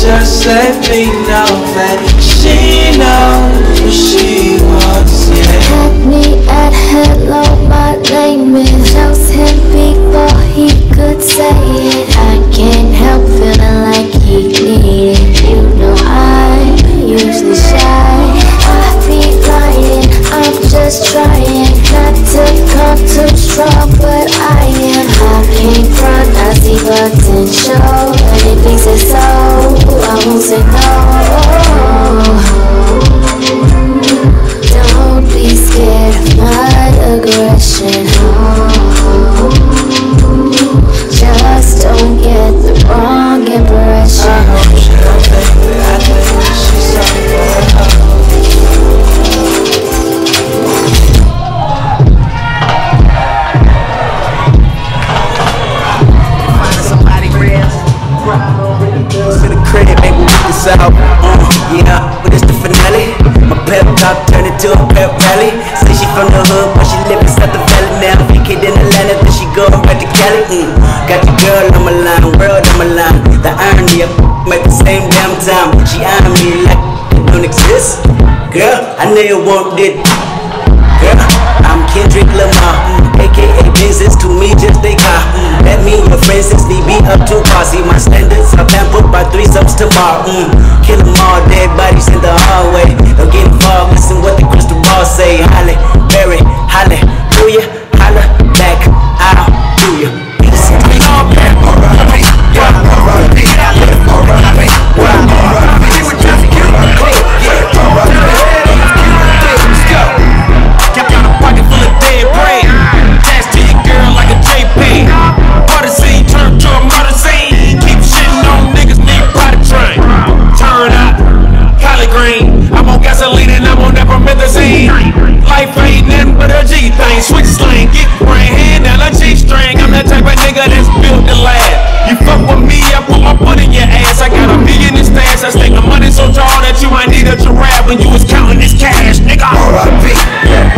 just let me know that she knows she say no don't be scared of my aggression. Yeah, but it's the finale. My pep talk turned into a pep rally. Say she from the hood, but she live inside the valley now. Vacate in Atlanta, then she going back to Cali. Mm. Got the girl on my line, world on my line. The irony of at the same damn time. She eyeing me like it don't exist. Girl, I know you want it. Girl, I'm Kendrick Lamar, mm, aka business to me just a car. Mm, that mean your friends since me be up to par. See my standards, plan put by three subs tomorrow. Mm, all, dead bodies when you was counting this cash, nigga. R.I.P. Yeah.